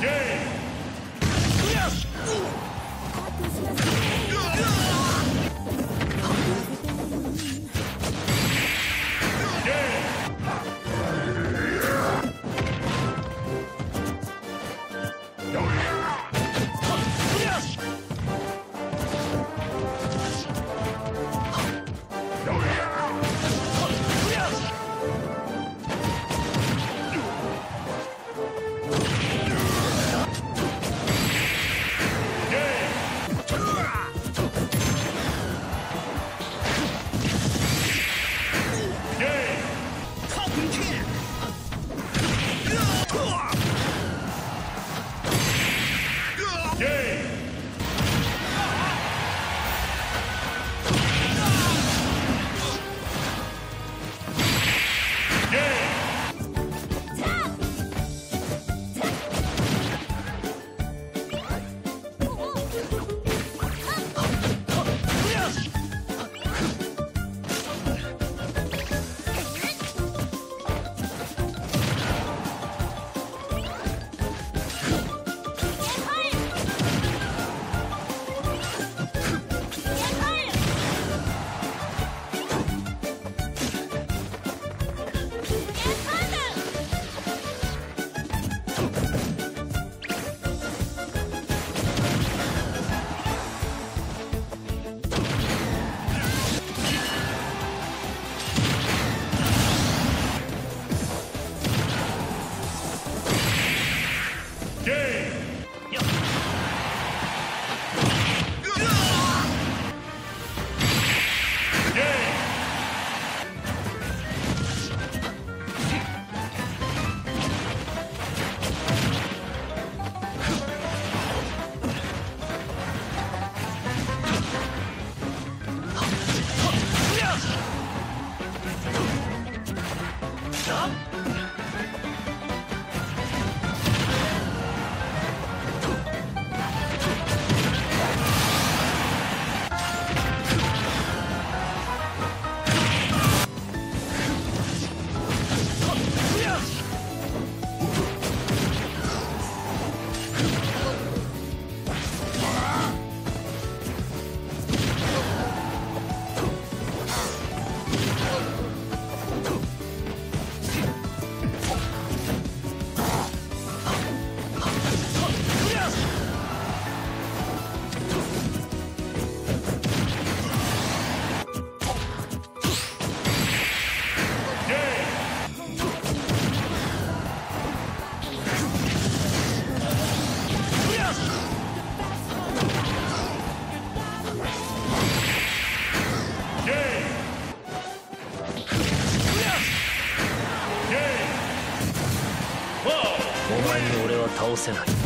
game. お前に俺は倒せない。